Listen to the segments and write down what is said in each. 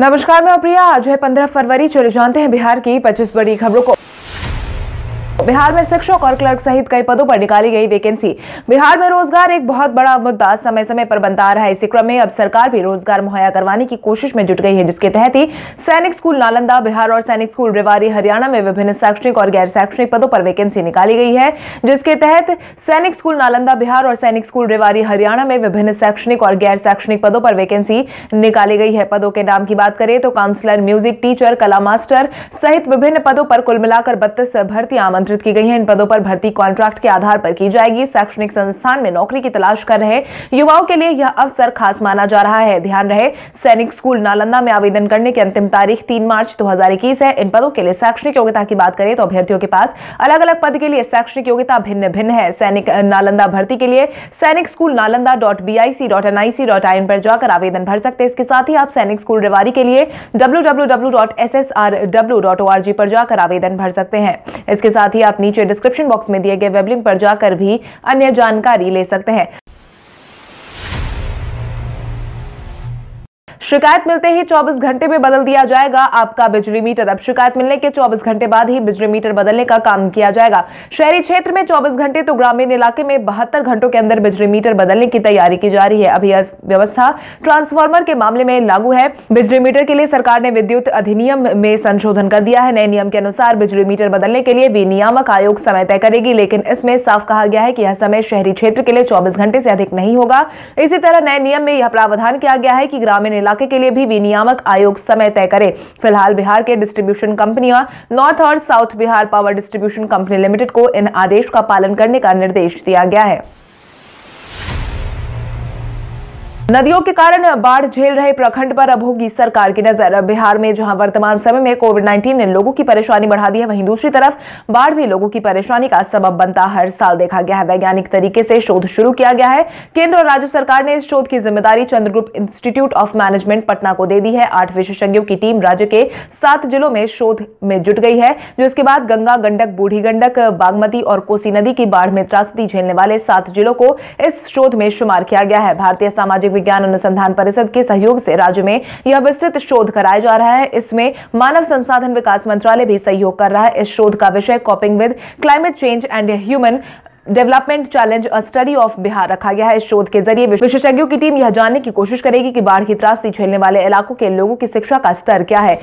नमस्कार, मैं प्रिया। आज है 15 फरवरी चले जानते हैं बिहार की 25 बड़ी खबरों को। बिहार में शिक्षक और क्लर्क सहित कई पदों पर निकाली गई वैकेंसी। बिहार में रोज़गार एक बहुत बड़ा मुद्दा समय समय पर बनता रहा है। इसी क्रम में अब सरकार भी रोज़गार मुहैया करवाने की कोशिश में जुट गई है, जिसके तहत ही सैनिक स्कूल नालंदा, बिहार और सैनिक स्कूल रेवाड़ी, हरियाणा में विभिन्न शैक्षणिक और गैर शैक्षणिक पदों पर वैकेंसी निकाली गई है, जिसके तहत सैनिक स्कूल नालंदा, बिहार और सैनिक स्कूल रेवाड़ी, हरियाणा में विभिन्न शैक्षणिक और गैर शैक्षणिक पदों पर वैकेंसी निकाली गई है। पदों के नाम की बात करें तो काउंसलर, म्यूज़िक टीचर, कला मास्टर सहित विभिन्न पदों पर कुल मिलाकर बत्तीस भर्ती आमंत्रित आमंत्रित की गई है। इन पदों पर भर्ती कॉन्ट्रैक्ट के आधार पर की जाएगी। शैक्षणिक संस्थान में नौकरी की तलाश कर रहे युवाओं के लिए यह अवसर खास माना जा रहा है। ध्यान रहे, सैनिक स्कूल नालंदा में आवेदन करने की अंतिम तारीख तीन मार्च दो हज़ार इक्कीस है। इन पदों के लिए शैक्षणिक योग्यता की बात करें तो अभ्यर्थियों के पास अलग अलग पद के लिए शैक्षणिक योग्यता भिन्न भिन्न है। सैनिक नालंदा भर्ती के लिए सैनिक school Nalanda dot B I C dot N I C dot I N पर जाकर आवेदन भर सकते हैं। इसके साथ ही आप सैनिक स्कूल रेवारी के लिए W W W dot S S R W dot O R G पर जाकर आवेदन भर सकते हैं। इसके साथ ही आप नीचे डिस्क्रिप्शन बॉक्स में दिए गए वेब लिंक पर जाकर भी अन्य जानकारी ले सकते हैं। शिकायत मिलते ही 24 घंटे में बदल दिया जाएगा आपका बिजली मीटर। अब शिकायत मिलने के 24 घंटे बाद ही बिजली मीटर बदलने का काम किया जाएगा। शहरी क्षेत्र में 24 घंटे तो ग्रामीण इलाके में बहत्तर घंटों के अंदर बिजली मीटर बदलने की तैयारी की जा रही है। अभी व्यवस्था ट्रांसफार्मर के मामले में लागू है। बिजली मीटर के लिए सरकार ने विद्युत अधिनियम में संशोधन कर दिया है। नए नियम के अनुसार बिजली मीटर बदलने के लिए विनियामक आयोग समय तय करेगी, लेकिन इसमें साफ़ कहा गया है कि यह समय शहरी क्षेत्र के लिए चौबीस घंटे से अधिक नहीं होगा। इसी तरह नए नियम में यह प्रावधान किया गया है कि ग्रामीण इलाके इलाके के लिए भी विनियामक आयोग समय तय करे। फ़िलहाल बिहार के डिस्ट्रीब्यूशन कंपनियाँ नॉर्थ और south Bihar power distribution company limited को इन आदेश का पालन करने का निर्देश दिया गया है। नदियों के कारण बाढ़ झेल रहे प्रखंड पर अब होगी सरकार की नज़र। बिहार में जहाँ वर्तमान समय में कोविड 19 ने लोगों की परेशानी बढ़ा दी है, वहीं दूसरी तरफ़ बाढ़ भी लोगों की परेशानी का सबब बनता हर साल देखा गया है। वैज्ञानिक तरीके से शोध शुरू किया गया है। केंद्र और राज्य सरकार ने इस शोध की ज़िम्मेदारी Chandragupta institute of management Patna को दे दी है। आठ विशेषज्ञों की टीम राज्य के सात जिलों में शोध में जुट गई है, जो इसके बाद गंगा, गंडक, बूढ़ी गंडक, बागमती और कोसी नदी की बाढ़ में त्रासदी झेलने वाले सात जिलों को इस शोध में शुमार किया गया है। भारतीय सामाजिक विज्ञान अनुसंधान परिषद के सहयोग से राज्य में यह विस्तृत शोध कराया जा रहा है। इसमें मानव संसाधन विकास मंत्रालय भी सहयोग कर रहा है। इस शोध का विषय coping with climate change and human development challenge a study of Bihar रखा गया है। इस शोध के ज़रिए विशेषज्ञों की टीम यह जानने की कोशिश करेगी कि बाढ़ की त्रासदी झेलने वाले इलाकों के लोगों की शिक्षा का स्तर क्या है।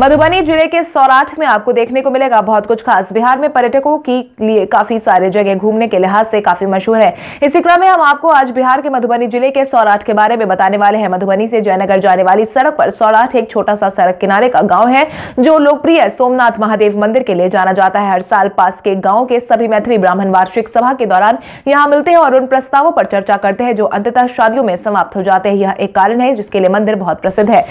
मधुबनी ज़िले के सौराठ में आपको देखने को मिलेगा बहुत कुछ खास। बिहार में पर्यटकों के लिए काफ़ी सारे जगह घूमने के लिहाज से काफ़ी मशहूर है। इसी क्रम में हम आपको आज बिहार के मधुबनी ज़िले के सौराठ के बारे में बताने वाले हैं। मधुबनी से जयनगर जाने वाली सड़क पर सौराठ एक छोटा सा सड़क किनारे का गाँव है, जो लोकप्रिय सोमनाथ महादेव मंदिर के लिए जाना जाता है। हर साल पास के गाँव के सभी मैथिली ब्राह्मण वार्षिक सभा के दौरान यहाँ मिलते हैं और उन प्रस्तावों पर चर्चा करते हैं, जो अंततः शादियों में समाप्त हो जाते हैं। यह एक कारण है, जिसके लिए मंदिर बहुत प्रसिद्ध है।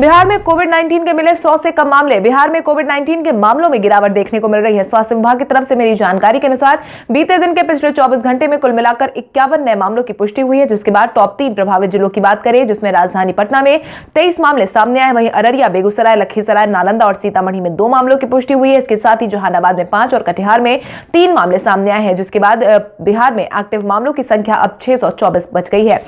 बिहार में कोविड 19 के मिले 100 से कम मामले। बिहार में कोविड 19 के मामलों में गिरावट देखने को मिल रही है। स्वास्थ्य विभाग की तरफ़ से मिली जानकारी के अनुसार, बीते दिन के पिछले 24 घंटे में कुल मिलाकर इक्यावन नए मामलों की पुष्टि हुई है, जिसके बाद टॉप तीन प्रभावित जिलों की बात करें, जिसमें राजधानी पटना में तेईस मामले सामने आए वहीं अररिया, बेगूसराय, लखीसराय, नालंदा और सीतामढ़ी में दो मामलों की पुष्टि हुई है। इसके साथ ही जहानाबाद में पाँच और कटिहार में तीन मामले सामने आए हैं, जिसके बाद बिहार में एक्टिव मामलों की संख्या अब छह सौ चौबीस बच गई है।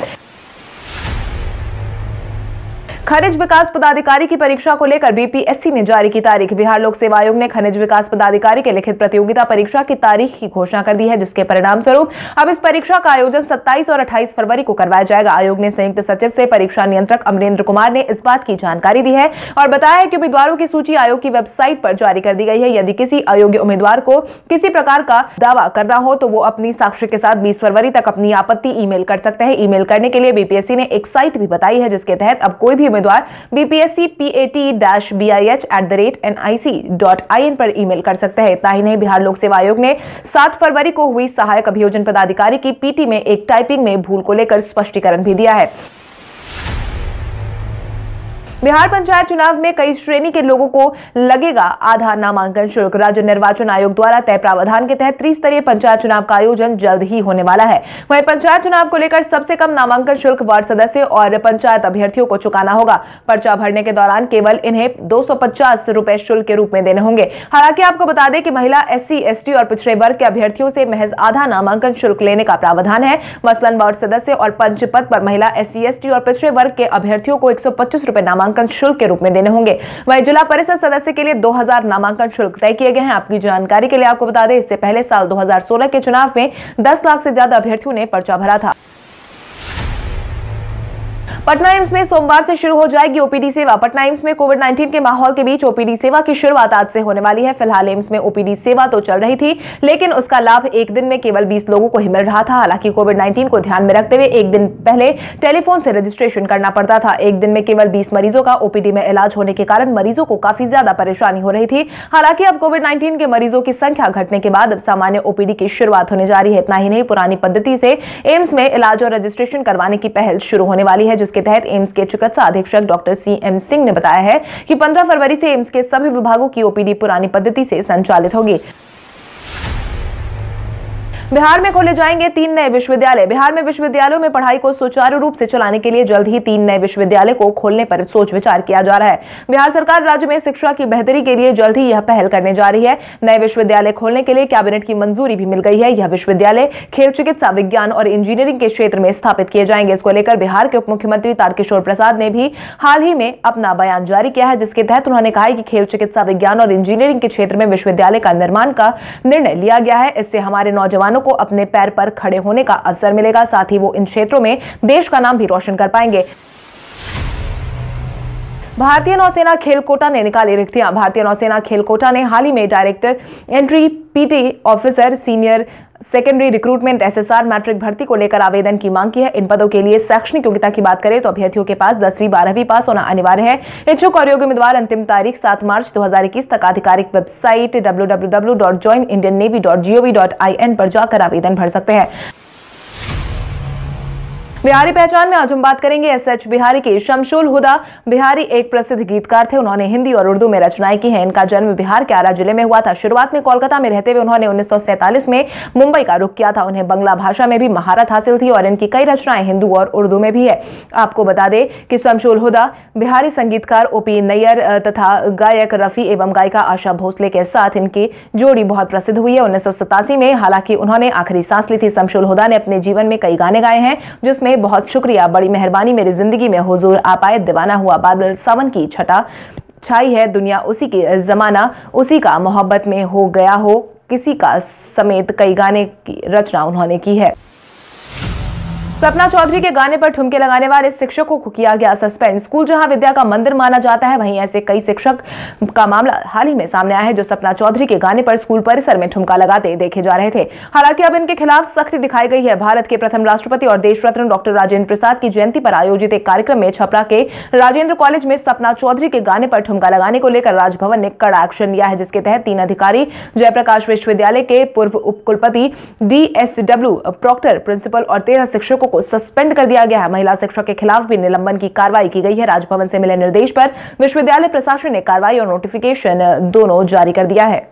खनिज विकास पदाधिकारी की परीक्षा को लेकर बीपीएससी ने जारी की तारीख। बिहार लोक सेवा आयोग ने खनिज विकास पदाधिकारी के लिखित प्रतियोगिता परीक्षा की तारीख की घोषणा कर दी है, जिसके परिणाम स्वरूप अब इस परीक्षा का आयोजन 27 और 28 फरवरी को करवाया जाएगा। आयोग ने संयुक्त सचिव से परीक्षा नियंत्रक अमरेंद्र कुमार ने इस बात की जानकारी दी है और बताया है कि उम्मीदवारों की सूची आयोग की वेबसाइट पर जारी कर दी गई है। यदि किसी अयोग्य उम्मीदवार को किसी प्रकार का दावा करना हो तो वो अपनी साक्ष्य के साथ बीस फरवरी तक अपनी आपत्ति ई कर सकते हैं। ई करने के लिए बीपीएससी ने एक साइट भी बताई है, जिसके तहत अब कोई भी उम्मीदवार BPSC P A T dash B I H at the rate N I C dot I N पर ईमेल कर सकते हैं। इतना ही नहीं, बिहार लोक सेवा आयोग ने सात फरवरी को हुई सहायक अभियोजन पदाधिकारी की पीटी में एक टाइपिंग में भूल को लेकर स्पष्टीकरण भी दिया है। बिहार पंचायत चुनाव में कई श्रेणी के लोगों को लगेगा आधा नामांकन शुल्क। राज्य निर्वाचन आयोग द्वारा तय प्रावधान के तहत त्रिस्तरीय पंचायत चुनाव का आयोजन जल्द ही होने वाला है। वहीं पंचायत चुनाव को लेकर सबसे कम नामांकन शुल्क वार्ड सदस्य और पंचायत अभ्यर्थियों को चुकाना होगा। पर्चा भरने के दौरान केवल इन्हें दो रुपए शुल्क के रूप में देने होंगे। हालाँकि आपको बता दें कि महिला एस सी और पिछड़े वर्ग के अभ्यर्थियों से महज आधा नामांकन शुल्क लेने का प्रावधान है। मसलन वार्ड सदस्य और पंच पद पर महिला एस सी और पिछड़े वर्ग के अभ्यर्थियों को एक रुपए नामांकन नामांकन शुल्क के रूप में देने होंगे। वही जिला परिषद सदस्य के लिए दो हज़ार नामांकन शुल्क तय किए गए हैं। आपकी जानकारी के लिए आपको बता दें, इससे पहले साल दो हज़ार सोलह के चुनाव में 10 लाख से ज़्यादा अभ्यर्थियों ने पर्चा भरा था। पटना एम्स में सोमवार से शुरू हो जाएगी ओपीडी सेवा। पटना एम्स में कोविड 19 के माहौल के बीच ओपीडी सेवा की शुरुआत आज से होने वाली है। फ़िलहाल एम्स में ओपीडी सेवा तो चल रही थी, लेकिन उसका लाभ एक दिन में केवल 20 लोगों को ही मिल रहा था। हालाँकि कोविड 19 को ध्यान में रखते हुए एक दिन पहले टेलीफोन से रजिस्ट्रेशन करना पड़ता था। एक दिन में केवल बीस मरीजों का ओपीडी में इलाज होने के कारण मरीजों को काफ़ी ज़्यादा परेशानी हो रही थी। हालाँकि अब कोविड नाइन्टीन के मरीजों की संख्या घटने के बाद अब सामान्य ओपीडी की शुरुआत होने जा रही है। इतना ही नहीं, पुरानी पद्धति से एम्स में इलाज और रजिस्ट्रेशन करवाने की पहल शुरू होने वाली है, जिसके तहत एम्स के चिकित्सा अधीक्षक डॉक्टर सी एम सिंह ने बताया है कि 15 फरवरी से एम्स के सभी विभागों की ओपीडी पुरानी पद्धति से संचालित होगी। बिहार में खोले जाएँगे तीन नए विश्वविद्यालय। बिहार में विश्वविद्यालयों में पढ़ाई को सुचारू रूप से चलाने के लिए जल्द ही तीन नए विश्वविद्यालय को खोलने पर सोच विचार किया जा रहा है। बिहार सरकार राज्य में शिक्षा की बेहतरी के लिए जल्द ही यह पहल करने जा रही है। नए विश्वविद्यालय खोलने के लिए कैबिनेट की मंजूरी भी मिल गई है। यह विश्वविद्यालय खेल चिकित्सा, विज्ञान और इंजीनियरिंग के क्षेत्र में स्थापित किए जाएँगे। इसको लेकर बिहार के उप मुख्यमंत्री तारकिशोर प्रसाद ने भी हाल ही में अपना बयान जारी किया है, जिसके तहत उन्होंने कहा कि खेल चिकित्सा, विज्ञान और इंजीनियरिंग के क्षेत्र में विश्वविद्यालय का निर्माण का निर्णय लिया गया है। इससे हमारे नौजवानों किसानों को अपने पैर पर खड़े होने का अवसर मिलेगा। साथ ही वो इन क्षेत्रों में देश का नाम भी रोशन कर पाएँगे। भारतीय नौसेना खेल कोटा ने निकाली रिक्तियाँ। भारतीय नौसेना खेल कोटा ने हाल ही में director entry PT officer senior secondary recruitment SSR matric भर्ती को लेकर आवेदन की मांग की है। इन पदों के लिए शैक्षणिक योग्यता की बात करें तो अभ्यर्थियों के पास दसवीं, बारहवीं पास होना अनिवार्य है। इच्छुक और योग्य उम्मीदवार अंतिम तारीख सात मार्च 2021 तक आधिकारिक वेबसाइट डब्ल्यू पर जाकर आवेदन भर सकते हैं। बिहारी पहचान में आज हम बात करेंगे एस एच बिहारी की शमशुल हुदा। बिहारी एक प्रसिद्ध गीतकार थे, उन्होंने हिंदी और उर्दू में रचनाएँ की हैं। इनका जन्म बिहार के आरा ज़िले में हुआ था। शुरुआत में कोलकाता में रहते हुए उन्होंने उन्नीस में मुंबई का रुख किया था। उन्हें बंगला भाषा में भी महारत हासिल थी और इनकी कई रचनाएँ हिंदू और उर्दू में भी है। आपको बता दें कि शमशुल हुदा बिहारी संगीतकार ओपी नैयर तथा गायक रफी एवं गायिका आशा भोसले के साथ इनकी जोड़ी बहुत प्रसिद्ध हुई है। उन्नीस सौ सतासी में हालाँकि उन्होंने आखिरी सांस ली थी। शमशुल हुदा ने अपने जीवन में कई गाने गाए हैं, जिसमें में बहुत शुक्रिया। बड़ी मेहरबानी मेरी ज़िंदगी में। हुजूर आपाए दीवाना हुआ। बादल सावन की छटा छाई है। दुनिया उसी की जमाना उसी का मोहब्बत में हो गया हो। किसी का समेत कई गाने की रचना उन्होंने की है। सपना चौधरी के गाने पर ठुमके लगाने वाले शिक्षकों को किया गया सस्पेंड स्कूल जहाँ विद्या का मंदिर माना जाता है, वहीं ऐसे कई शिक्षक का मामला हाल ही में सामने आया है, जो सपना चौधरी के गाने पर स्कूल परिसर में ठुमका लगाते देखे जा रहे थे। हालाँकि अब इनके खिलाफ सख्ती दिखाई गई है। भारत के प्रथम राष्ट्रपति और देश रत्न डॉक्टर राजेंद्र प्रसाद की जयंती पर आयोजित एक कार्यक्रम में छपरा के राजेंद्र कॉलेज में सपना चौधरी के गाने पर ठुमका लगाने को लेकर राजभवन ने कड़ा एक्शन लिया है, जिसके तहत तीन अधिकारी, जयप्रकाश विश्वविद्यालय के पूर्व उपकुलपति डीएसडब्ल्यू प्रॉक्टर प्रिंसिपल और तेरह शिक्षकों को सस्पेंड कर दिया गया है। महिला शिक्षक के खिलाफ भी निलंबन की कार्रवाई की गई है। राजभवन से मिले निर्देश पर विश्वविद्यालय प्रशासन ने कार्रवाई और नोटिफिकेशन दोनों जारी कर दिया है।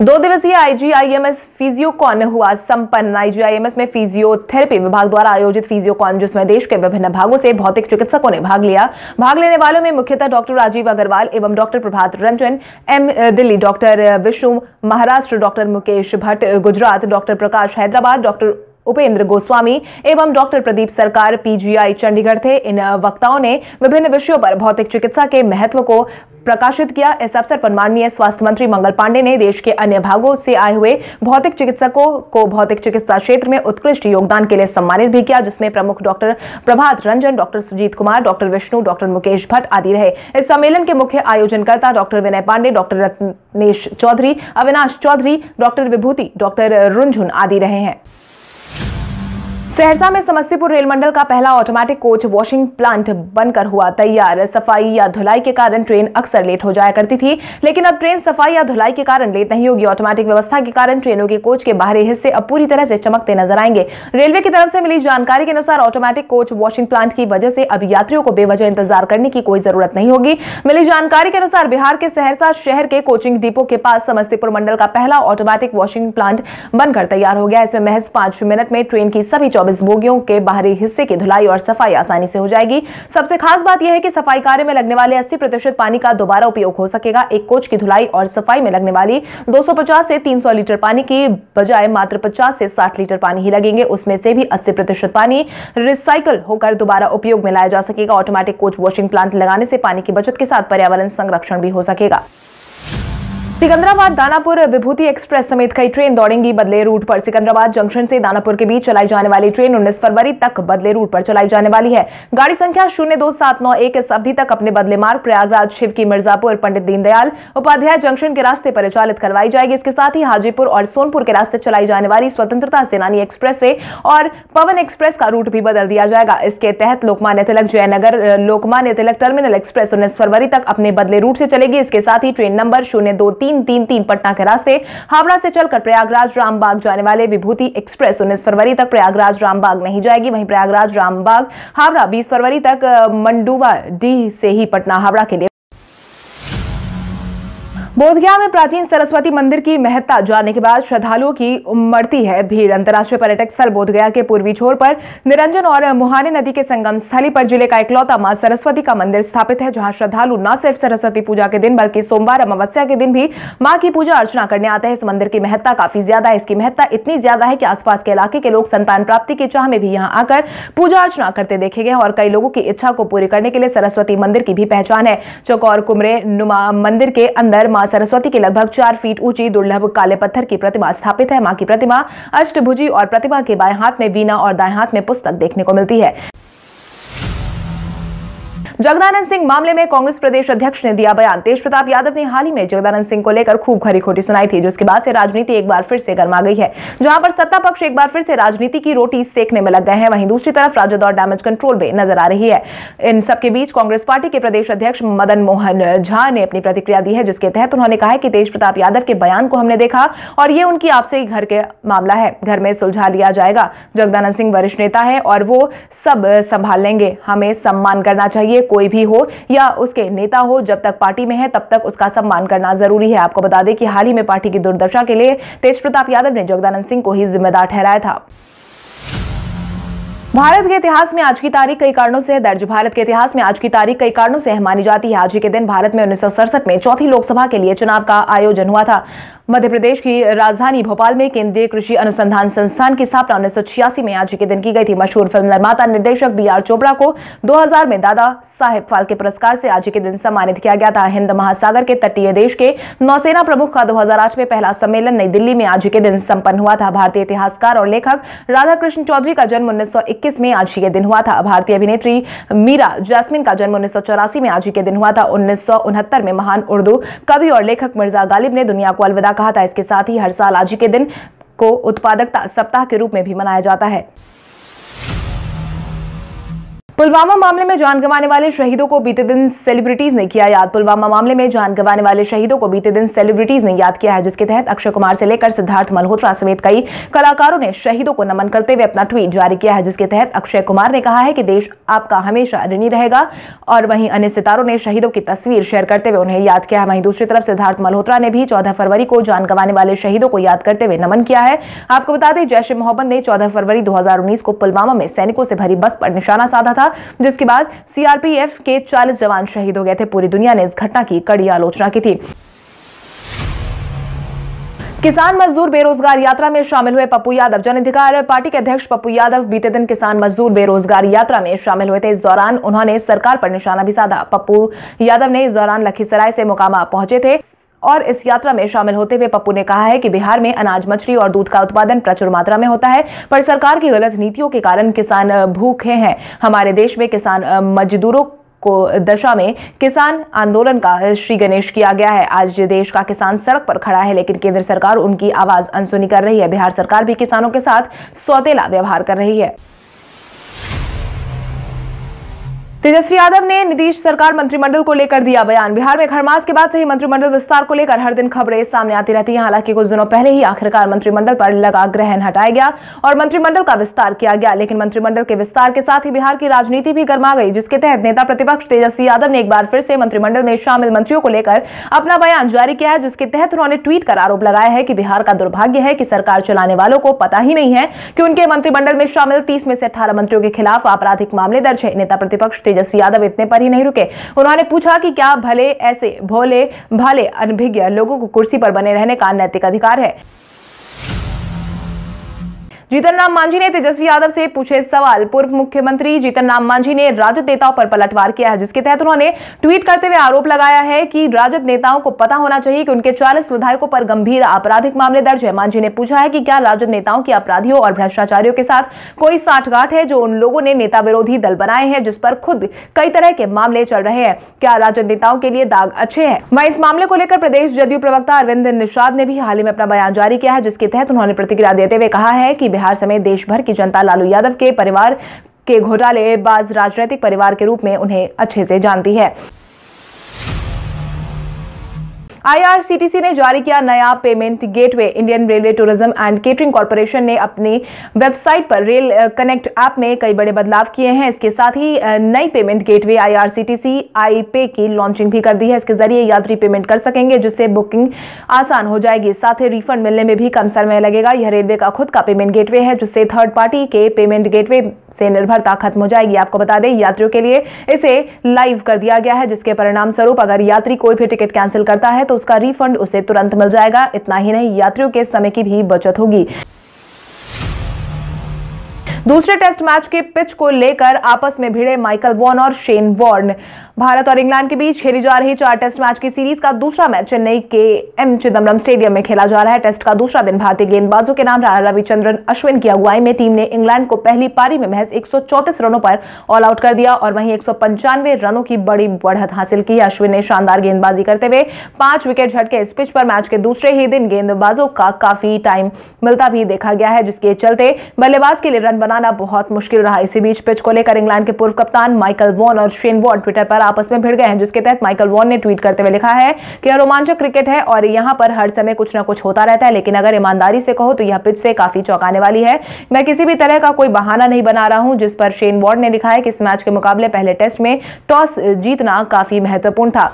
दो दिवसीय आईजीआईएमएस फिजियोकॉन हुआ संपन्न। आईजीआईएमएस में फिजियोथेरेपी विभाग द्वारा आयोजित फिजियोकॉन जिसमें देश के विभिन्न भागों से भौतिक चिकित्सकों ने भाग लिया। भाग लेने वालों में मुख्यतः डॉक्टर राजीव अग्रवाल एवं doctor Prabhat Ranjan, M Delhi doctor Vishnu Maharashtra, doctor Mukesh Bhatt, Gujarat doctor Prakash Hyderabad, doctor Upendra Goswami एवं डॉक्टर प्रदीप सरकार, पीजीआई चंडीगढ़ थे। इन वक्ताओं ने विभिन्न विषयों पर भौतिक चिकित्सा के महत्व को प्रकाशित किया। इस अवसर पर माननीय स्वास्थ्य मंत्री मंगल पांडे ने देश के अन्य भागों से आए हुए भौतिक चिकित्सकों को भौतिक चिकित्सा क्षेत्र में उत्कृष्ट योगदान के लिए सम्मानित भी किया, जिसमें प्रमुख doctor Prabhat Ranjan, doctor Sujit Kumar, doctor Vishnu, doctor Mukesh Bhatt आदि रहे। इस सम्मेलन के मुख्य आयोजनकर्ता doctor Vinay Pandey, doctor Ratnesh Chaudhary, Avinash Chaudhary, doctor Vibhuti, doctor Runjhun आदि रहे हैं। सहरसा में समस्तीपुर रेल मंडल का पहला ऑटोमेटिक कोच वॉशिंग प्लांट बनकर हुआ तैयार। सफ़ाई या धुलाई के कारण ट्रेन अक्सर लेट हो जाया करती थी, लेकिन अब ट्रेन सफ़ाई या धुलाई के कारण लेट नहीं होगी। ऑटोमेटिक व्यवस्था के कारण ट्रेनों के कोच के बाहरी हिस्से अब पूरी तरह से चमकते नज़र आएँगे। रेलवे की तरफ़ से मिली जानकारी के अनुसार ऑटोमेटिक कोच वॉशिंग प्लांट की वजह से अब यात्रियों को बेवजह इंतज़ार करने की कोई ज़रूरत नहीं होगी। मिली जानकारी के अनुसार बिहार के सहरसा शहर के कोचिंग डिपो के पास समस्तीपुर मंडल का पहला ऑटोमेटिक वॉशिंग प्लांट बनकर तैयार हो गया। इसमें महज पाँच मिनट में ट्रेन की सभी चौबीस बोगियों के बाहरी हिस्से की धुलाई और सफ़ाई आसानी से हो जाएगी। सबसे खास बात यह है कि सफ़ाई कार्य में लगने वाले 80 प्रतिशत पानी का दोबारा उपयोग हो सकेगा। एक कोच की धुलाई और सफ़ाई में लगने वाली 250 से 300 लीटर पानी की बजाय मात्र 50 से 60 लीटर पानी ही लगेंगे। उसमें से भी 80 प्रतिशत पानी रिसाइकल होकर दोबारा उपयोग में लाया जा सकेगा। ऑटोमेटिक कोच वॉशिंग प्लांट लगाने से पानी की बचत के साथ पर्यावरण संरक्षण भी हो सकेगा। सिकंदराबाद दानापुर विभूति एक्सप्रेस समेत कई ट्रेन दौड़ेंगी बदले रूट पर। सिकंदराबाद जंक्शन से दानापुर के बीच चलाई जाने वाली ट्रेन 19 फरवरी तक बदले रूट पर चलाई जाने वाली है। गाड़ी संख्या शून्य दो सात नौ एक इस अवधि तक अपने बदले मार्ग प्रयागराज, शिव की मिर्जापुर, पंडित दीनदयाल उपाध्याय जंक्शन के रास्ते परिचालित करवाई जाएगी। इसके साथ ही हाजीपुर और सोनपुर के रास्ते चलाई जाने वाली स्वतंत्रता सेनानी एक्सप्रेस और पवन एक्सप्रेस का रूट भी बदल दिया जाएगा। इसके तहत लोकमान्य तिलक जयनगर, लोकमान्य तिलक टर्मिनल एक्सप्रेस उन्नीस फरवरी तक अपने बदले रूट से चलेगी। इसके साथ ही ट्रेन नंबर शून्य दो तीन तीन तीन तीन पटना के रास्ते। हावड़ा से चलकर प्रयागराज रामबाग जाने वाले विभूति एक्सप्रेस उन्नीस फरवरी तक प्रयागराज रामबाग नहीं जाएगी। वहीं प्रयागराज रामबाग हावड़ा बीस फरवरी तक मंडुवा डी से ही पटना हावड़ा के लिए बोधगया में प्राचीन सरस्वती मंदिर की महत्ता जानने के बाद श्रद्धालुओं की उमड़ती है भीड़। अंतर्राष्ट्रीय पर्यटक स्थल बोधगया के पूर्वी छोर पर निरंजन और मुहाने नदी के संगम स्थली पर ज़िले का इकलौता माँ सरस्वती का मंदिर स्थापित है, जहाँ श्रद्धालु न सिर्फ़ सरस्वती पूजा के दिन बल्कि सोमवार अमावस्या के दिन भी माँ की पूजा अर्चना करने आते हैं। इस मंदिर की महत्ता काफ़ी ज़्यादा है। इसकी महत्ता इतनी ज़्यादा है कि आसपास के इलाके के लोग संतान प्राप्ति की चाह में भी यहाँ आकर पूजा अर्चना करते देखे गए और कई लोगों की इच्छा को पूरी करने के लिए सरस्वती मंदिर की भी पहचान है। चौकौर कुमरे नुमा मंदिर के अंदर माँ सरस्वती की लगभग चार फीट ऊँची दुर्लभ काले पत्थर की प्रतिमा स्थापित है। माँ की प्रतिमा अष्टभुजी और प्रतिमा के बाएँ हाथ में वीणा और दाएँ हाथ में पुस्तक देखने को मिलती है। जगदानंद सिंह मामले में कांग्रेस प्रदेश अध्यक्ष ने दिया बयान। तेज प्रताप यादव ने हाल ही में जगदानंद सिंह को लेकर खूब खरी खोटी सुनाई थी, जिसके बाद से राजनीति एक बार फिर से गर्मा गई है, जहाँ पर सत्ता पक्ष एक बार फिर से राजनीति की रोटी सेकने में लग गए हैं। वहीं दूसरी तरफ़ राजद और डैमेज कंट्रोल में नज़र आ रही है। इन सबके बीच कांग्रेस पार्टी के प्रदेश अध्यक्ष मदन मोहन झा ने अपनी प्रतिक्रिया दी है, जिसके तहत उन्होंने कहा है कि तेज प्रताप यादव के बयान को हमने देखा और ये उनकी आपसे ही घर के मामला है। घर में सुलझा लिया जाएगा। जगदानंद सिंह वरिष्ठ नेता है और वो सब संभाल लेंगे। हमें सम्मान करना चाहिए। कोई भी हो या उसके नेता हो, जब तक पार्टी में है, तब तक उसका सम्मान करना ज़रूरी है। आपको बता दें कि हाल ही में पार्टी की दुर्दशा के लिए तेज प्रताप यादव ने जगदानंद सिंह को ही जिम्मेदार ठहराया था। भारत के इतिहास में आज की तारीख कई कारणों से दर्ज। भारत के इतिहास में आज की तारीख कई कारणों से मानी जाती है। आज ही के दिन भारत में उन्नीस सौ सड़सठ में चौथी लोकसभा के लिए चुनाव का आयोजन हुआ था। मध्य प्रदेश की राजधानी भोपाल में केंद्रीय कृषि अनुसंधान संस्थान की स्थापना उन्नीस में आज के दिन की गई थी। मशहूर फ़िल्म निर्माता निर्देशक बी आर चोपड़ा को 2000 में दादा साहेब फाल्के पुरस्कार से आज के दिन सम्मानित किया गया था। हिंद महासागर के तटीय देश के नौसेना प्रमुख का 2008 में पहला सम्मेलन नई दिल्ली में आज के दिन संपन्न हुआ था। भारतीय इतिहासकार और लेखक राधा कृष्ण चौधरी का जन्म उन्नीस सौ में आज ही के दिन हुआ था। भारतीय अभिनेत्री मीरा जैस्मिन का जन्म उन्नीस सौ चौरासी में आज ही के दिन हुआ था। उन्नीस सौ उनहत्तर में महान उर्दू कवि और लेखक मिर्ज़ा गालिब ने दुनिया को अलविदा कहा था। इसके साथ ही हर साल आज ही के दिन को उत्पादकता सप्ताह के रूप में भी मनाया जाता है। पुलवामा मामले में जान गंवाने वाले शहीदों को बीते दिन सेलिब्रिटीज ने किया याद। पुलवामा मामले में जान गंवाने वाले शहीदों को बीते दिन सेलिब्रिटीज ने याद किया है, जिसके तहत अक्षय कुमार से लेकर सिद्धार्थ मल्होत्रा समेत कई कलाकारों ने शहीदों को नमन करते हुए अपना ट्वीट जारी किया है, जिसके तहत अक्षय कुमार ने कहा है कि देश आपका हमेशा ऋणी रहेगा और वहीं अन्य सितारों ने शहीदों की तस्वीर शेयर करते हुए उन्हें याद किया है। वहीं दूसरी तरफ़ सिद्धार्थ मल्होत्रा ने भी चौदह फरवरी को जान गंवाने वाले शहीदों को याद करते हुए नमन किया है। आपको बता दें, जैश मोहम्मद ने चौदह फरवरी दो हज़ार उन्नीस को पुलवामा में सैनिकों से भरी बस पर निशाना साधा था। जिसके बाद सीआरपीएफ के 40 जवान शहीद हो गए थे। पूरी दुनिया ने इस घटना की कड़ी आलोचना की थी। किसान मजदूर बेरोजगार यात्रा में शामिल हुए पप्पू यादव। जन अधिकार पार्टी के अध्यक्ष पप्पू यादव बीते दिन किसान मजदूर बेरोजगार यात्रा में शामिल हुए थे। इस दौरान उन्होंने सरकार पर निशाना भी साधा। पप्पू यादव ने इस दौरान लखीसराय से मुकामा पहुँचे थे। और इस यात्रा में शामिल होते हुए पप्पू ने कहा है कि बिहार में अनाज मछली और दूध का उत्पादन प्रचुर मात्रा में होता है, पर सरकार की गलत नीतियों के कारण किसान भूखे हैं। हमारे देश में किसान मजदूरों को दशा में किसान आंदोलन का श्री गणेश किया गया है। आज देश का किसान सड़क पर खड़ा है, लेकिन केंद्र सरकार उनकी आवाज़ अनसुनी कर रही है। बिहार सरकार भी किसानों के साथ सौतेला व्यवहार कर रही है। तेजस्वी यादव ने नीतीश सरकार मंत्रिमंडल को लेकर दिया बयान। बिहार में खरमास के बाद से ही मंत्रिमंडल विस्तार को लेकर हर दिन खबरें सामने आती रहती हैं। हालाँकि कुछ दिनों पहले ही आखिरकार मंत्रिमंडल पर लगा ग्रहण हटाया गया और मंत्रिमंडल का विस्तार किया गया। लेकिन मंत्रिमंडल के विस्तार के साथ ही बिहार की राजनीति भी गर्मा गई, जिसके तहत नेता प्रतिपक्ष तेजस्वी यादव ने एक बार फिर से मंत्रिमंडल में शामिल मंत्रियों को लेकर अपना बयान जारी किया है, जिसके तहत उन्होंने ट्वीट कर आरोप लगाया है कि बिहार का दुर्भाग्य है कि सरकार चलाने वालों को पता ही नहीं है कि उनके मंत्रिमंडल में शामिल तीस में से अठारह मंत्रियों के खिलाफ आपराधिक मामले दर्ज है। नेता प्रतिपक्ष तेजस्वी यादव इतने पर ही नहीं रुके। उन्होंने पूछा कि क्या भले ऐसे भोले भाले अनभिज्ञ लोगों को कुर्सी पर बने रहने का नैतिक अधिकार है। जीतन राम मांझी ने तेजस्वी यादव से पूछे सवाल। पूर्व मुख्यमंत्री जीतन राम मांझी ने राजद नेताओं पर पलटवार किया है, जिसके तहत उन्होंने ट्वीट करते हुए आरोप लगाया है कि राजद नेताओं को पता होना चाहिए कि उनके 40 विधायकों पर गंभीर आपराधिक मामले दर्ज है। मांझी ने पूछा है कि क्या राजद नेताओं की अपराधियों और भ्रष्टाचारियों के साथ कोई साठगांठ है जो उन लोगों ने नेता विरोधी दल बनाए हैं, जिस पर खुद कई तरह के मामले चल रहे हैं? क्या राजद नेताओं के लिए दाग अच्छे हैं? वहीं इस मामले को लेकर प्रदेश जदयू प्रवक्ता अरविंद निषाद ने भी हाल ही में अपना बयान जारी किया है, जिसके तहत उन्होंने प्रतिक्रिया देते हुए कहा है कि बिहार समेत देश भर की जनता लालू यादव के परिवार के घोटाले बाज राजनीतिक परिवार के रूप में उन्हें अच्छे से जानती है। आईआरसीटीसी ने जारी किया नया payment gateway, Indian railway tourism and catering corporation ने अपनी वेबसाइट पर रेल कनेक्ट ऐप में कई बड़े बदलाव किए हैं। इसके साथ ही नई पेमेंट गेटवे आईआरसीटीसी आई पे की लॉन्चिंग भी कर दी है। इसके ज़रिए यात्री पेमेंट कर सकेंगे, जिससे बुकिंग आसान हो जाएगी। साथ ही रिफंड मिलने में भी कम समय लगेगा। यह रेलवे का खुद का पेमेंट गेटवे है, जिससे थर्ड पार्टी के पेमेंट गेटवे से निर्भरता खत्म हो जाएगी। आपको बता दें, यात्रियों के लिए इसे लाइव कर दिया गया है, जिसके परिणाम स्वरूप अगर यात्री कोई भी टिकट कैंसिल करता है तो उसका रिफंड उसे तुरंत मिल जाएगा। इतना ही नहीं, यात्रियों के समय की भी बचत होगी। दूसरे टेस्ट मैच के पिच को लेकर आपस में भिड़े माइकल वॉन और शेन वॉर्न। भारत और इंग्लैंड के बीच खेली जा रही चार टेस्ट मैच की सीरीज़ का दूसरा मैच चेन्नई के एम चिदम्बरम स्टेडियम में खेला जा रहा है। टेस्ट का दूसरा दिन भारतीय गेंदबाजों के नाम रविचंद्रन, अश्विन की अगुवाई में टीम ने इंग्लैंड को पहली पारी में महज एक सौ चौंतीस रनों पर ऑल आउट कर दिया और वहीं एक सौ पंचानवे रनों की बड़ी बढ़त हासिल की। अश्विन ने शानदार गेंदबाजी करते हुए पाँच विकेट झटके इस पिच पर मैच के दूसरे ही दिन गेंदबाजों का काफ़ी टाइम मिलता भी देखा गया है, जिसके चलते बल्लेबाज के लिए रन बनाना बहुत मुश्किल रहा। इसी बीच पिच को लेकर इंग्लैंड के पूर्व कप्तान माइकल वॉन और शेन वॉन ट्विटर पर आपस में भिड़ गए हैं, जिसके तहत माइकल वॉन ने ट्वीट करते हुए लिखा है कि यह रोमांचक क्रिकेट है और यहाँ पर हर समय कुछ ना कुछ होता रहता है, लेकिन अगर ईमानदारी से कहो तो यह पिच से काफ़ी चौंकाने वाली है। मैं किसी भी तरह का कोई बहाना नहीं बना रहा हूँ, जिस पर शेन वॉर्ड ने लिखा है कि इस मैच के मुकाबले पहले टेस्ट में टॉस जीतना काफ़ी महत्वपूर्ण था।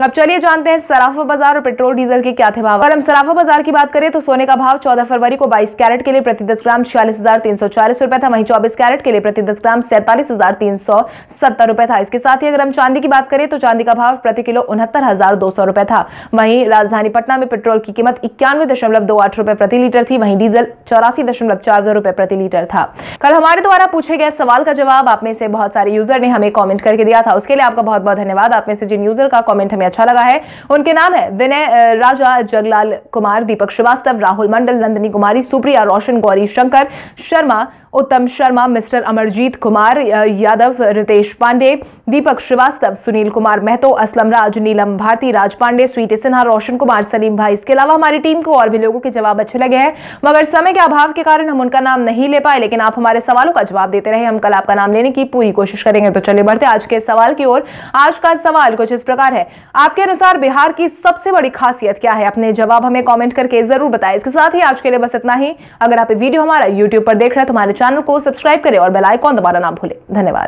अब चलिए जानते हैं सराफा बाज़ार और पेट्रोल डीजल के क्या थे भाव। अगर हम सराफा बाज़ार की बात करें तो सोने का भाव 14 फरवरी को 22 कैरेट के लिए प्रति 10 ग्राम छियालीस हज़ार तीन सौ चालीस रुपए था, वहीं 24 कैरेट के लिए प्रति 10 ग्राम सैंतालीस हज़ार तीन सौ सत्तर रुपए था। इसके साथ ही अगर हम चांदी की बात करें तो चांदी का भाव प्रति किलो उनहत्तर हज़ार दो सौ रुपए था, वहीं राजधानी पटना में पेट्रोल की कीमत इक्यानवे दशमलव दो आठ रुपए प्रति लीटर थी, वहीं डीजल चौरासी दशमलव चार दो रुपए प्रति लीटर था। कल हमारे द्वारा पूछे गए सवाल का जवाब आप में से बहुत सारे यूज़र ने हमें कॉमेंट करके दिया था। उसके लिए आपका बहुत बहुत धन्यवाद। आप में से जिन यूज़र का कॉमेंट हमें अच्छा लगा है। उनके नाम है विनय राजा, जगलाल कुमार, दीपक श्रीवास्तव, राहुल मंडल, नंदनी कुमारी, सुप्रिया, रोशन गौरी शंकर शर्मा उत्तम शर्मा, मिस्टर अमरजीत कुमार यादव, रितेश पांडे, दीपक श्रीवास्तव, सुनील कुमार महतो, असलम राज, नीलम भारती, राज पांडे, स्वीटी सिन्हा, रोशन कुमार, सलीम भाई। इसके अलावा हमारी टीम को और भी लोगों के जवाब अच्छे लगे हैं। मगर समय के अभाव के कारण हम उनका नाम नहीं ले पाए, लेकिन आप हमारे सवालों का जवाब देते रहे। हम कल आपका नाम लेने की पूरी कोशिश करेंगे। तो चलिए बढ़ते आज के सवाल की ओर। आज का सवाल कुछ इस प्रकार है। आपके अनुसार बिहार की सबसे बड़ी खासियत क्या है? अपने जवाब हमें कॉमेंट करके ज़रूर बताएँ। इसके साथ ही आज के लिए बस इतना ही। अगर आप वीडियो हमारा यूट्यूब पर देख रहे हैं तो हमारे चैनल को सब्सक्राइब करें और बेलाइकॉन दबाना ना भूलें। धन्यवाद।